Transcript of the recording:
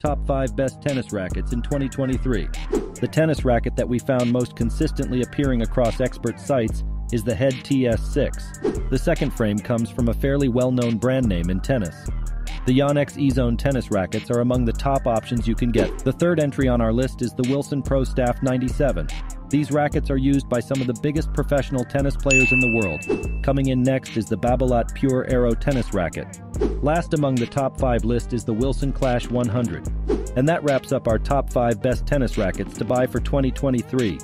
Top 5 Best Tennis Rackets in 2023. The tennis racket that we found most consistently appearing across expert sites is the Head TS6. The second frame comes from a fairly well-known brand name in tennis. The Yonex E-Zone tennis rackets are among the top options you can get. The third entry on our list is the Wilson Pro Staff 97. These rackets are used by some of the biggest professional tennis players in the world. Coming in next is the Babolat Pure Aero tennis racket. Last among the top 5 list is the Wilson Clash 100. And that wraps up our top 5 best tennis rackets to buy for 2023.